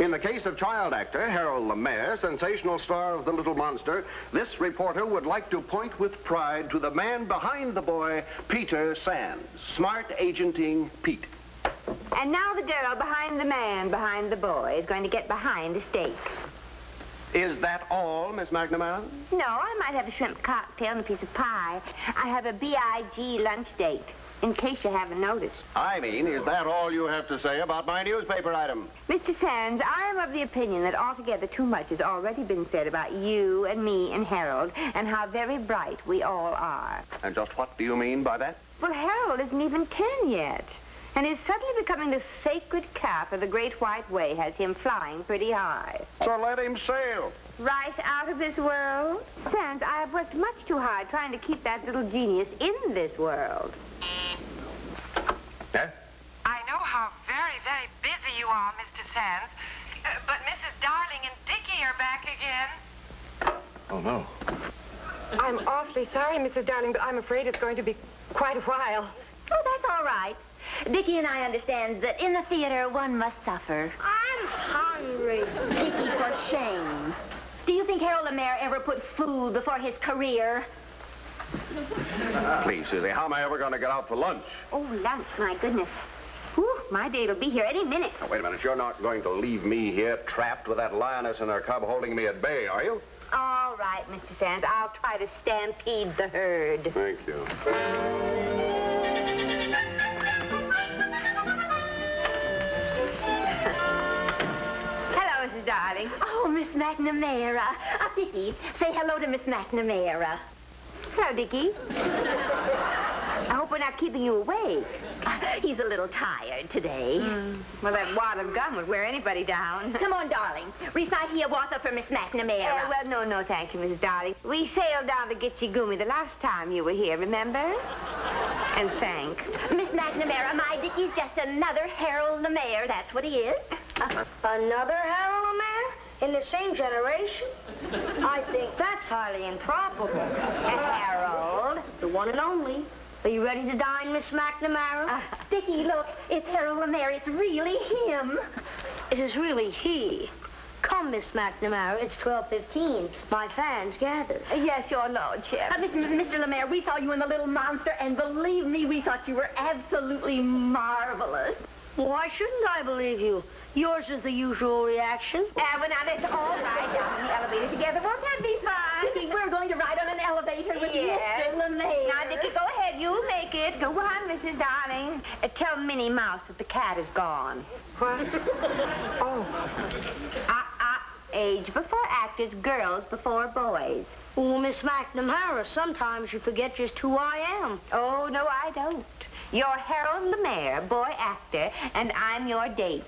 In the case of child actor Harold Lemaire, sensational star of The Little Monster, this reporter would like to point with pride to the man behind the boy, Peter Sands. Smart agenting Pete. And now the girl behind the man behind the boy is going to get behind the stake. Is that all, Miss McNamara? No, I might have a shrimp cocktail and a piece of pie. I have a B.I.G. lunch date, in case you haven't noticed. I mean, is that all you have to say about my newspaper item? Mr. Sands, I am of the opinion that altogether too much has already been said about you and me and Harold and how very bright we all are. And just what do you mean by that? Well, Harold isn't even ten yet. And his suddenly becoming the sacred calf of the Great White Way has him flying pretty high. So let him sail. Right out of this world? Sands, I have worked much too hard trying to keep that little genius in this world. Yeah? I know how very, very busy you are, Mr. Sands. Uh, but Mrs. Darling and Dickie are back again. Oh, no. I'm awfully sorry, Mrs. Darling, but I'm afraid it's going to be quite a while. Oh, that's all right. Dickie and I understand that in the theater one must suffer. I'm hungry. Dickie, for shame. Do you think Harold Lemaire ever put food before his career? Please, Susie, how am I ever going to get out for lunch? Oh, lunch, my goodness. Whew, my date will be here any minute. Now, wait a minute. You're not going to leave me here trapped with that lioness and her cub holding me at bay, are you? All right, Mr. Sands. I'll try to stampede the herd. Thank you. Hello, Mrs. Darling. Oh, Miss McNamara. Uh, Dickie, say hello to Miss McNamara. Hello, Dickie. I hope we're not keeping you awake. Uh, he's a little tired today. Well, that wad of gum would wear anybody down. Come on, darling. Recite Hiawatha for Miss McNamara. Uh, well, no, no, thank you, Mrs. Darling. We sailed down to Gitche Gumee the last time you were here, remember? And thanks. Miss McNamara, my Dickie's just another Harold Lemaire. That's what he is. Another Harold Lemaire? In the same generation? I think that's highly improbable. Harold. The one and only. Are you ready to dine, Miss McNamara? Uh, Dickie, look, it's Harold Lemaire. It's really him. it is really he. Come, Miss McNamara, it's 12.15. My fans gathered. Yes, your lordship. Uh, Miss, Mr. Lemaire, we saw you in The Little Monster, and believe me, we thought you were absolutely marvelous. Why shouldn't I believe you? Yours is the usual reaction. Uh, well, now, let's all ride down in the elevator together. Won't that be fun? Dickie, we're going to ride on an elevator with Yes. Mr. Lemaire. Now, Dickie, go ahead. You make it. Go on, Mrs. Darling. Uh, tell Minnie Mouse that the cat is gone. What? oh. Ah, ah. Age before actors, girls before boys. Oh, Miss McNamara, sometimes you forget just who I am. Oh, no, I don't. You're Harold Lemaire, boy actor, and I'm your date.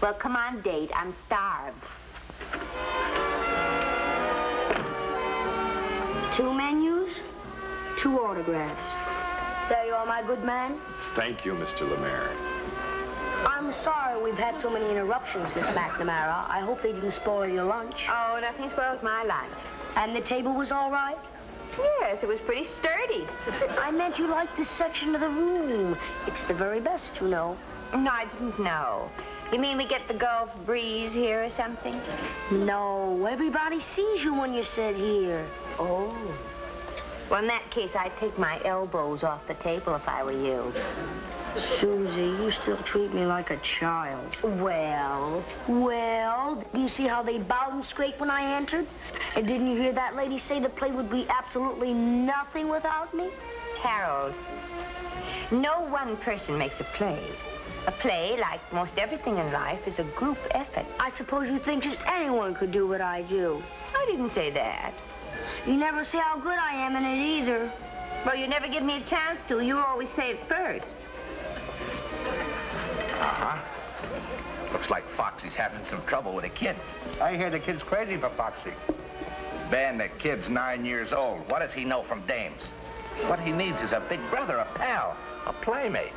Well, come on, date. I'm starved. Two menus, two autographs. There you are, my good man. Thank you, Mr. Lemaire. I'm sorry we've had so many interruptions, Miss McNamara. I hope they didn't spoil your lunch. Oh, nothing spoils my lunch. And the table was all right? Yes, it was pretty sturdy. I meant you liked this section of the room. It's the very best, you know. No, I didn't know. You mean we get the Gulf breeze here or something? No, everybody sees you when you sit here. Oh. Well, in that case, I'd take my elbows off the table if I were you. Susie, you still treat me like a child. Well, Well, do you see how they bowed and scraped when I entered? And didn't you hear that lady say the play would be absolutely nothing without me? Harold, no one person makes a play. A play, like most everything in life, is a group effort. I suppose you think just anyone could do what I do. I didn't say that. You never say how good I am in it either. Well, you never give me a chance to. You always say it first. Uh-huh. Looks like Foxy's having some trouble with the kids. I hear the kid's crazy for Foxy. Ben, the kid's nine years old. What does he know from dames? What he needs is a big brother, a pal, a playmate.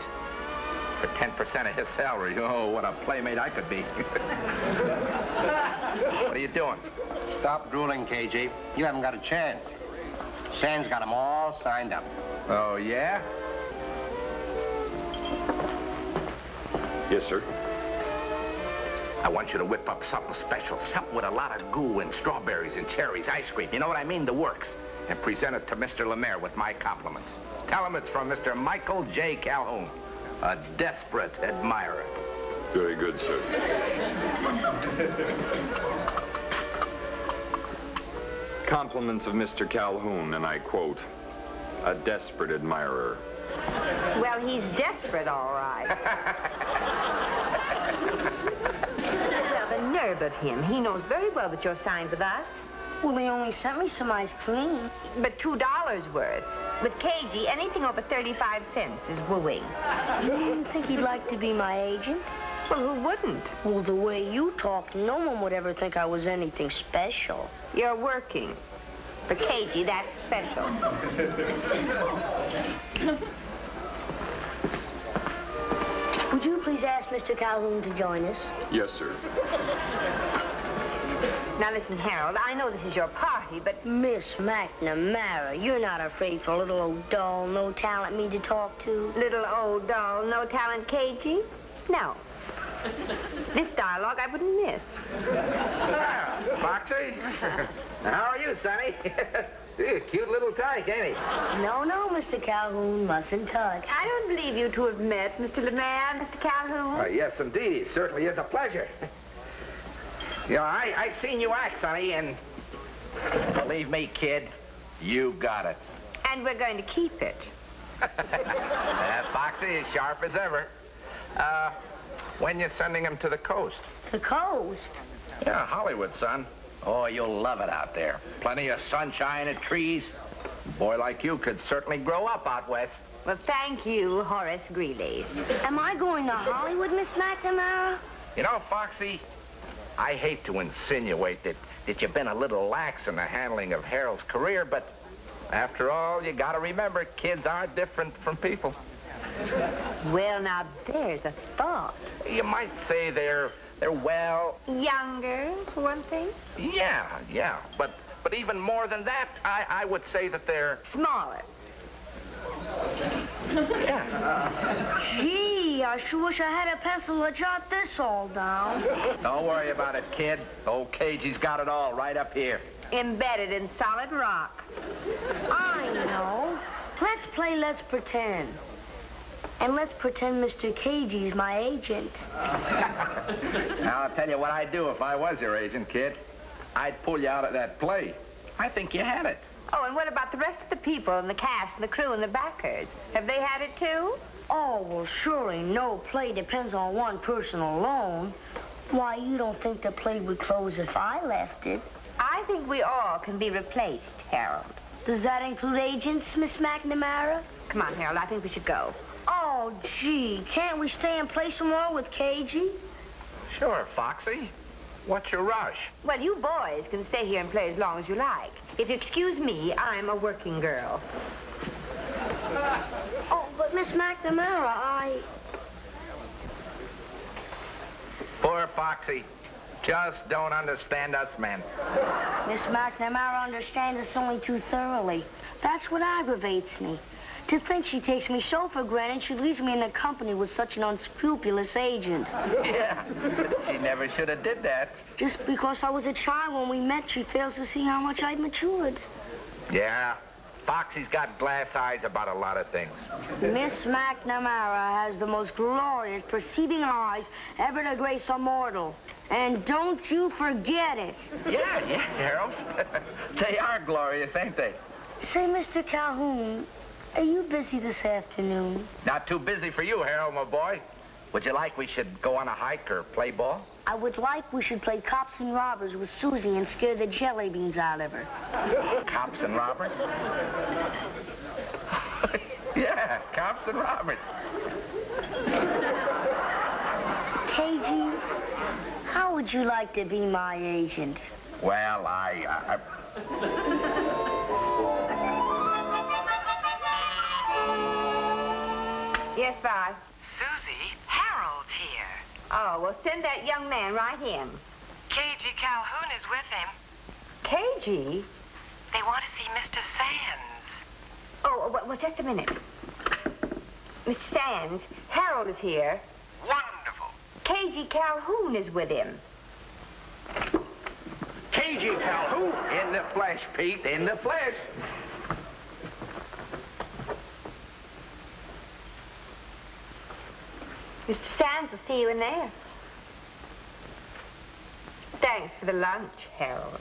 For 10% of his salary, oh, what a playmate I could be. what are you doing? Stop drooling, Cagey. You haven't got a chance. Sands got them all signed up. Oh, yeah? Yes, sir. I want you to whip up something special, something with a lot of goo and strawberries and cherries, ice cream. You know what I mean? The works. And present it to Mr. Lemaire with my compliments. Tell him it's from Mr. Michael J. Calhoun, a desperate admirer. Very good, sir. Compliments of Mr. Calhoun, and I quote, a desperate admirer. Well, he's desperate, all right. well, the of him. He knows very well that you're signed with us. Well, he only sent me some ice cream. But two dollars worth. With Cagey, anything over 35 cents is wooing. You didn't think he'd like to be my agent? Well, who wouldn't? Well, the way you talk, no one would ever think I was anything special. You're working. For Cagey, that's special. Would you please ask Mr. Calhoun to join us? Yes, sir. Now listen, Harold, I know this is your party, but Miss McNamara, you're not afraid for a little old doll, no talent me to talk to? little old doll, no talent Cagey? No. This dialogue I wouldn't miss. Ah, Foxy? How are you, Sonny? Cute little tyke, ain't he? No, no, Mr. Calhoun, mustn't touch. I don't believe you two have met, Mr. Lemaire, Mr. Calhoun. Uh, yes, indeed. It certainly is a pleasure. You know, I, I seen you act, Sonny, and believe me, kid, you got it. And we're going to keep it. That Foxy is sharp as ever. Uh, when you're sending him to the coast? The coast? Yeah, Hollywood, son. Oh, you'll love it out there. Plenty of sunshine and trees. A boy like you could certainly grow up out west. Well, thank you, Horace Greeley. Am I going to Hollywood, Miss McNamara? You know, Foxy, I hate to insinuate that, that you've been a little lax in the handling of Harold's career, but after all, you gotta remember, kids are different from people. Well, now, there's a thought. You might say they're, they're well, Younger, for one thing. yeah, yeah, but, but even more than that, I, I would say that they're, Smaller. yeah. Gee, I sure wish I had a pencil to jot this all down. Don't worry about it, kid. Old Cagey's got it all right up here. Embedded in solid rock. I know. Let's play Let's Pretend. And let's pretend Mr. Cagey's my agent. Now, I'll tell you what I'd do if I was your agent, kid. I'd pull you out of that play. I think you had it. Oh, and what about the rest of the people and the cast and the crew and the backers? Have they had it too? Oh, well, surely no play depends on one person alone. Why, you don't think the play would close if I left it? I think we all can be replaced, Harold. Does that include agents, Miss McNamara? Come on, Harold, I think we should go. Oh, gee, can't we stay and play some more with Cagey? Sure, Foxy. What's your rush? Well, you boys can stay here and play as long as you like. If you excuse me, I'm a working girl. Oh, but Miss McNamara, I... Poor Foxy. Just don't understand us men. Miss McNamara understands us only too thoroughly. That's what aggravates me. To think she takes me so for granted she leaves me in the company with such an unscrupulous agent. Yeah, she never should have did that. Just because I was a child when we met, she fails to see how much I've matured. Yeah, Foxy's got glass eyes about a lot of things. Miss McNamara has the most glorious perceiving eyes ever to grace a mortal. And don't you forget it. Yeah, yeah, Harold. they are glorious, ain't they? Say, Mr. Calhoun, are you busy this afternoon? Not too busy for you, Harold, my boy. Would you like we should go on a hike or play ball? I would like we should play cops and robbers with Susie and scare the jelly beans out of her. Cops and robbers? yeah, cops and robbers. Cagey, how would you like to be my agent? Well, I, I, Yes, Vi. Susie, Harold's here. Oh, well, send that young man right in. Cagey Calhoun is with him. Cagey? They want to see Mr. Sands. Oh, oh, well, well, just a minute. Miss Sands, Harold is here. Wonderful. Cagey Calhoun is with him. Cagey Calhoun, in the flesh, Pete, in the flesh. Mr. Sands will see you in there. Thanks for the lunch, Harold.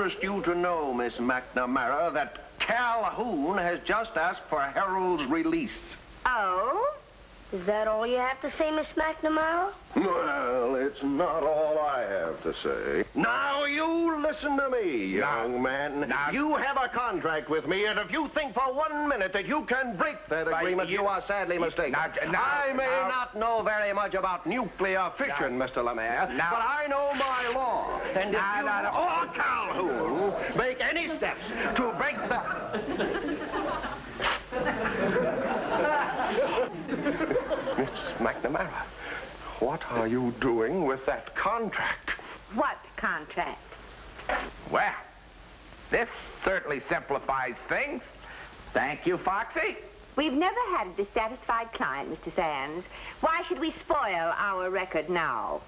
Interest you to know, Miss McNamara, that Calhoun has just asked for Harold's release. Oh? Is that all you have to say, Miss McNamara? Well, it's not all I have to say. Now, you listen to me, young man. now- You have a contract with me, and if you think for one minute that you can break that agreement, you- you, are sadly mistaken. Now, now- I may now- not know very much about nuclear fission, Mr. Lemaire, Now- but I know my law. And if Now, you now, now- or Calhoun make any steps to break the... Miss McNamara, what are you doing with that contract? What contract? Well, this certainly simplifies things. Thank you, Foxy. We've never had a dissatisfied client, Mr. Sands. Why should we spoil our record now?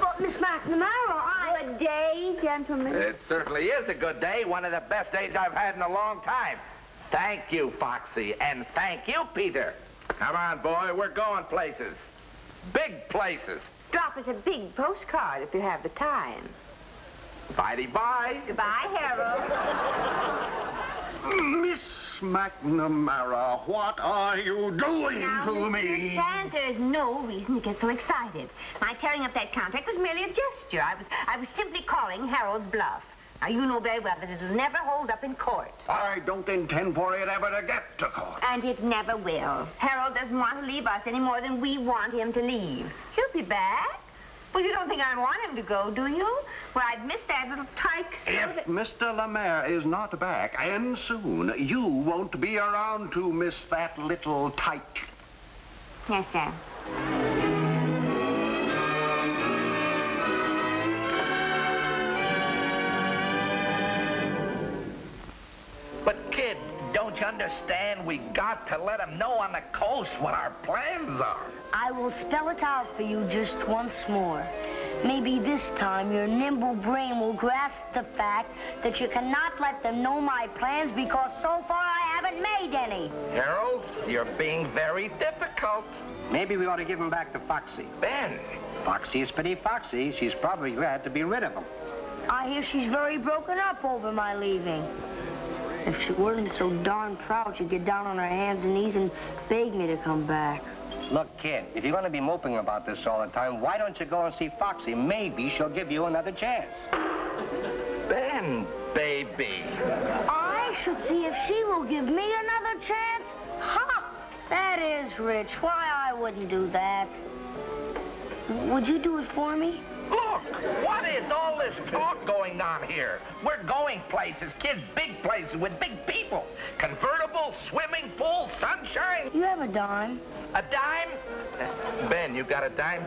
But, Miss McNamara, I... Good day, gentlemen. It certainly is a good day, one of the best days I've had in a long time. Thank you, Foxy, and thank you, Peter. Come on, boy, we're going places. Big places. Drop us a big postcard if you have the time. Bye-bye. Goodbye, Harold. Miss McNamara, what are you doing Now, to me? Sands, there's no reason to get so excited. My tearing up that contract was merely a gesture. I was, I was simply calling Harold's bluff. Now, you know very well that it'll never hold up in court. I don't intend for it ever to get to court. And it never will. Harold doesn't want to leave us any more than we want him to leave. He'll be back. Well, you don't think I want him to go, do you? Well, I'd miss that little tyke If that... Mr. Lemaire is not back, and soon, you won't be around to miss that little tyke. Yes, sir. Don't you understand? We got to let them know on the coast what our plans are. I will spell it out for you just once more. Maybe this time your nimble brain will grasp the fact that you cannot let them know my plans because so far I haven't made any. Harold, you're being very difficult. Maybe we ought to give him back to Foxy. Ben, Foxy is pretty foxy. She's probably glad to be rid of him. I hear she's very broken up over my leaving. If she wasn't so darn proud, she'd get down on her hands and knees and beg me to come back. Look, kid, if you're going to be moping about this all the time, why don't you go and see Foxy? Maybe she'll give you another chance. Ben, baby. I should see if she will give me another chance. Ha! That is rich. Why, I wouldn't do that. Would you do it for me? Look, what is all this talk going on here? We're going places, kids, big places with big people. Convertible, swimming pool, sunshine. You have a dime. A dime? Ben, you got a dime?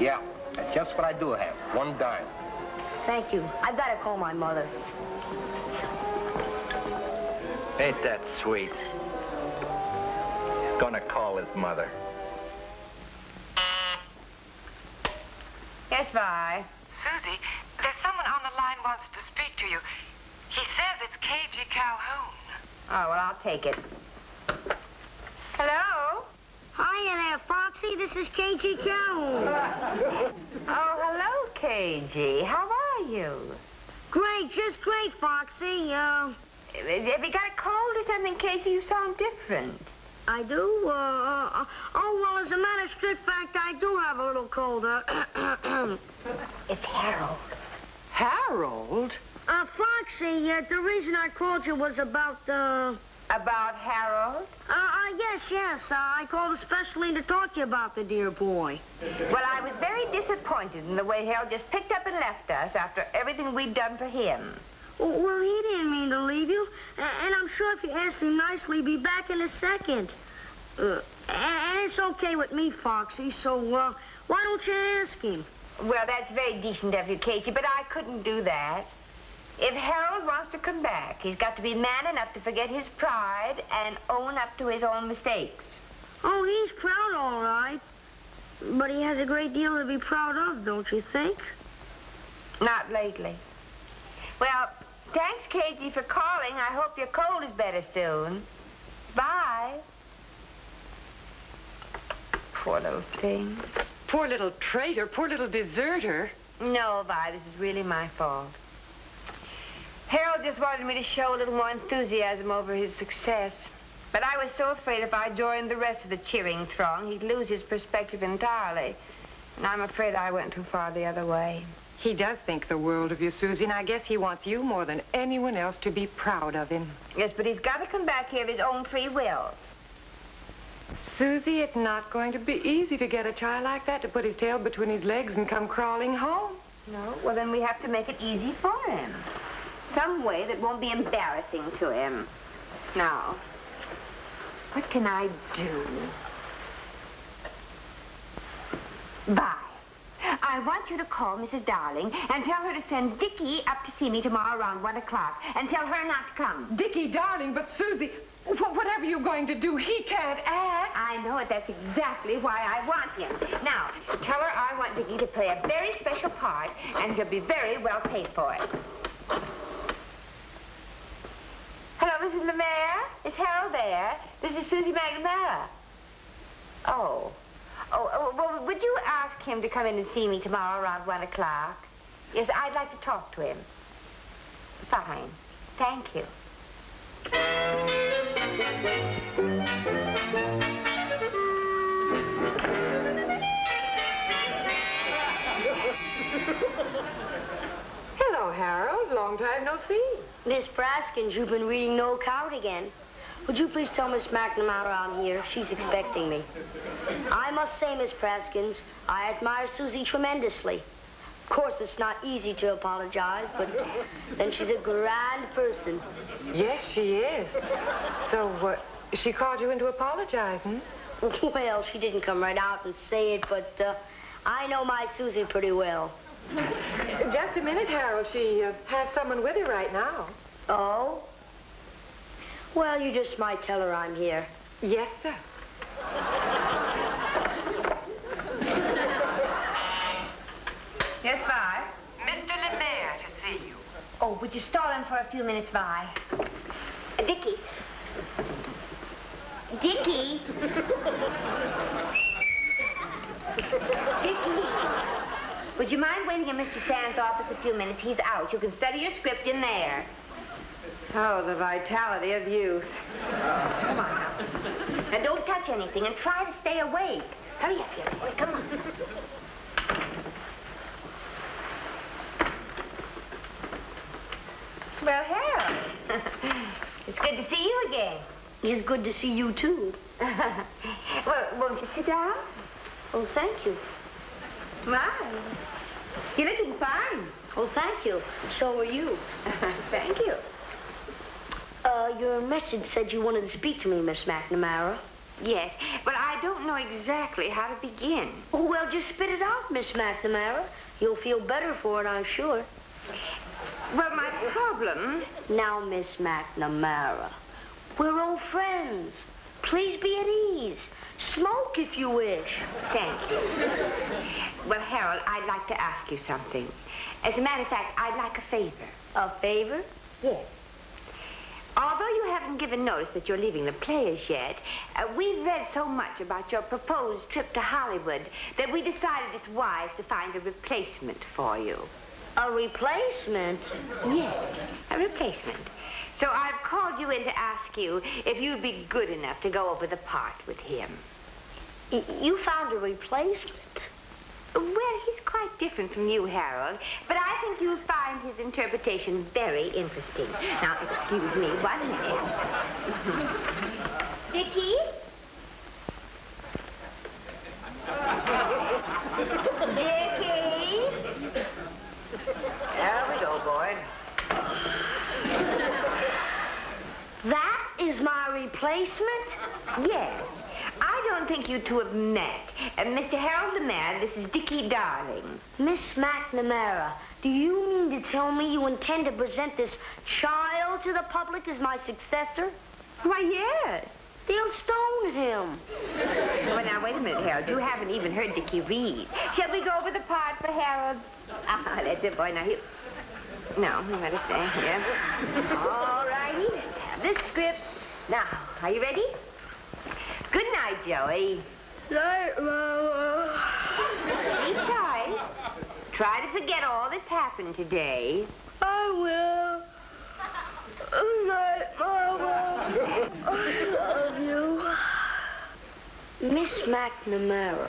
Yeah, that's just what I do have. One dime. Thank you. I've got to call my mother. Ain't that sweet? He's gonna call his mother. Yes, Vi. Susie, there's someone on the line wants to speak to you. He says it's Cagey Calhoun. Oh, well, I'll take it. Hello? Hiya there, Foxy. This is Cagey Calhoun. Oh, hello, Cagey. How are you? great, just great, Foxy. Uh, Have you got a cold or something, Cagey? You sound different. I do? Uh, uh, oh, well, as a matter of strict fact, I do have a little cold. Uh, It's Harold. Harold? uh, Foxy, uh, the reason I called you was about, uh, About Harold? Uh, uh, yes, yes. Uh, I called especially to talk to you about the dear boy. Well, I was very disappointed in the way Harold just picked up and left us after everything we'd done for him. Well, he didn't mean to leave you. And I'm sure if you asked him nicely, he'd be back in a second. Uh, and it's okay with me, Foxy, so, uh, why don't you ask him? Well, that's very decent of you, Cagey, but I couldn't do that. If Harold wants to come back, he's got to be man enough to forget his pride and own up to his own mistakes. Oh, he's proud, all right. But he has a great deal to be proud of, don't you think? Not lately. Well, thanks, Cagey, for calling. I hope your cold is better soon. Bye. Poor little thing. Poor little traitor, poor little deserter. No, Vi, this is really my fault. Harold just wanted me to show a little more enthusiasm over his success. But I was so afraid if I joined the rest of the cheering throng, he'd lose his perspective entirely. And I'm afraid I went too far the other way. He does think the world of you, Susie, and I guess he wants you more than anyone else to be proud of him. Yes, but he's got to come back here of his own free will. Susie, it's not going to be easy to get a child like that to put his tail between his legs and come crawling home. No? Well, then we have to make it easy for him. Some way that won't be embarrassing to him. Now, what can I do? Bye. I want you to call Mrs. Darling and tell her to send Dickie up to see me tomorrow around 1 o'clock and tell her not to come. Dickie, darling, but Susie, wh- whatever you're going to do, he can't act. I know it. That's exactly why I want him. Now, tell her I want Dickie to play a very special part, and he'll be very well paid for it. Hello, Mrs. Lemaire? Is Harold there? This is Susie McNamara. Oh, well, would you ask him to come in and see me tomorrow around 1 o'clock? Yes, I'd like to talk to him. Fine. Thank you. Hello, Harold. Long time no see. Miss Praskins, you've been reading No Count again. Would you please tell Miss McNamara I'm here? She's expecting me. I must say, Miss Praskins, I admire Susie tremendously. Of course, it's not easy to apologize, but then she's a grand person. Yes, she is. So, uh, she called you into apologizing? Well, she didn't come right out and say it, but uh, I know my Susie pretty well. Just a minute, Harold. She uh, has someone with her right now. Oh? Well, you just might tell her I'm here. Yes, sir. Yes, Vi? Mr. Lemaire to see you. Oh, would you stall him for a few minutes, Vi? Dickie. Dickie. Dickie. Would you mind waiting in Mr. Sand's office a few minutes? He's out. You can study your script in there. Oh, the vitality of youth. Come on now. Now, don't touch anything and try to stay awake. Hurry up, here, boy. Come on. Well, Harold. it's good to see you again. It's good to see you, too. well, won't you sit down? Oh, thank you. My. You're looking fine. Oh, thank you. So are you. Thank you. Uh, your message said you wanted to speak to me, Miss McNamara. Yes, but I don't know exactly how to begin. Oh, well, just spit it out, Miss McNamara. You'll feel better for it, I'm sure. Well, my problem... Now, Miss McNamara, we're old friends. Please be at ease. Smoke if you wish. Thank you. Well, Harold, I'd like to ask you something. As a matter of fact, I'd like a favor. A favor? Yes. Although you haven't given notice that you're leaving the players yet, uh, we've read so much about your proposed trip to Hollywood that we decided it's wise to find a replacement for you. A replacement? Yes, a replacement. So I've called you in to ask you if you'd be good enough to go over the part with him. Y- you found a replacement? Well, he's quite different from you, Harold, but I think you'll find his interpretation very interesting. Now, excuse me one minute. Vicky? Vicky? There we go, boy. That is my replacement? Yes. I don't think you two have met. Uh, Mr. Harold Lemaire, this is Dickie Darling. Miss McNamara, do you mean to tell me you intend to present this child to the public as my successor? Why, yes. They'll stone him. Well, now, wait a minute, Harold. You haven't even heard Dickie read. Shall we go over the part for Harold? Ah, that's it, boy. Now, he... No, you gotta stay here. All righty. Let's have this script. Now, are you ready? Good night, Joey. Night, Mama. Sleep tight. Try to forget all that's happened today. I will. Good night, Mama. I love you. Miss McNamara,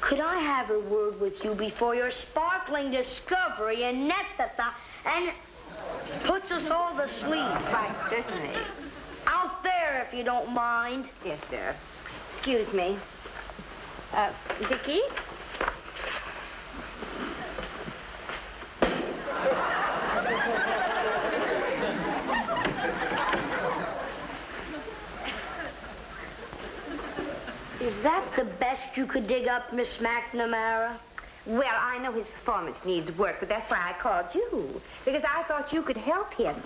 could I have a word with you before your sparkling discovery in Nethatha and puts us all to sleep? Why, certainly. If you don't mind. Yes, sir. Excuse me. Uh, Dickie? Is that the best you could dig up, Miss McNamara? Well, I know his performance needs work, but that's why I called you. Because I thought you could help him.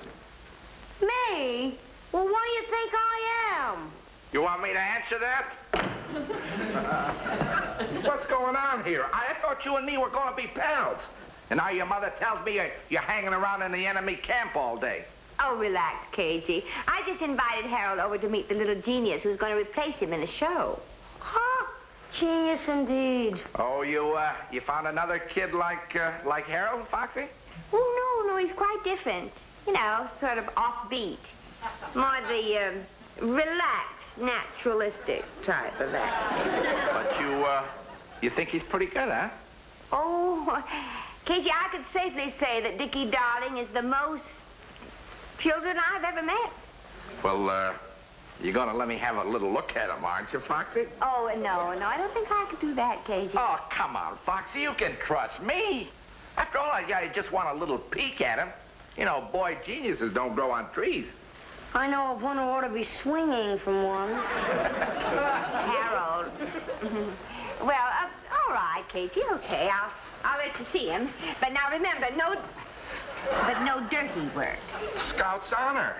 Me? Well, what do you think I am? You want me to answer that? What's going on here? I thought you and me were going to be pals. And now your mother tells me you're, you're hanging around in the enemy camp all day. Oh, relax, Cagey. I just invited Harold over to meet the little genius who's going to replace him in the show. Huh? Genius indeed. Oh, you uh, you found another kid like uh, like Harold, Foxy? Oh, no, no, he's quite different. You know, sort of offbeat. More the um, relaxed, naturalistic type of actor. But you uh, you think he's pretty good, huh? Oh, Cagey, I could safely say that Dickie Darling is the most children I've ever met. Well, uh, you're gonna let me have a little look at him, aren't you, Foxy? Oh, no, no, I don't think I could do that, Cagey. Oh, come on, Foxy. You can trust me. After all, I, I just want a little peek at him. You know, boy geniuses don't grow on trees. I know of one who ought to be swinging from one. Harold. well, uh, all right, Cagey, okay. I'll, I'll let you see him. But now remember, no... But no dirty work. Scout's honor.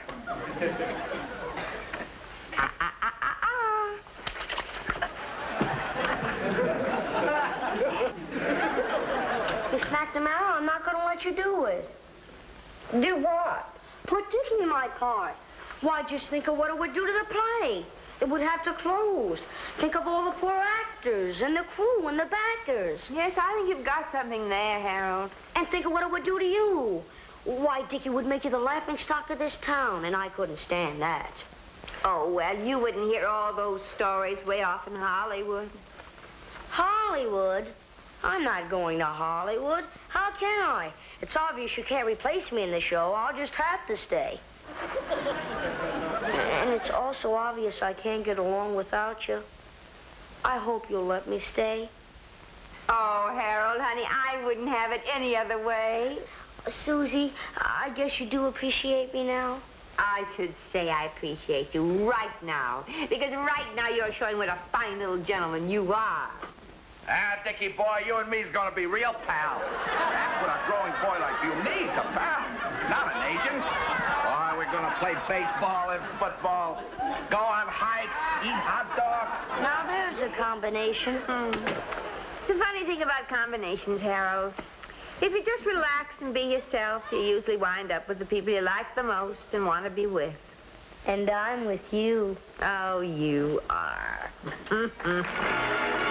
Ah, ah. Miss McNamara, I'm not going to let you do it. Do what? Put Dickie in my part. Why, just think of what it would do to the play. It would have to close. Think of all the poor actors and the crew and the backers. Yes, I think you've got something there, Harold. And think of what it would do to you. Why, Dickie would make you the laughing stock of this town, and I couldn't stand that. Oh, well, you wouldn't hear all those stories way off in Hollywood. Hollywood? I'm not going to Hollywood. How can I? It's obvious you can't replace me in the show. I'll just have to stay. And it's also obvious I can't get along without you. I hope you'll let me stay. Oh, Harold, honey, I wouldn't have it any other way. Uh, Susie, I guess you do appreciate me now. I should say I appreciate you right now. Because right now you're showing what a fine little gentleman you are. Ah, Dickie boy, you and me's gonna be real pals. That's what a growing boy like you needs, a pal, not an agent. Why, we're gonna play baseball and football, go on hikes, eat hot dogs. Now there's a combination. Hmm. The funny thing about combinations, Harold, if you just relax and be yourself, you usually wind up with the people you like the most and want to be with. And I'm with you. Oh, you are.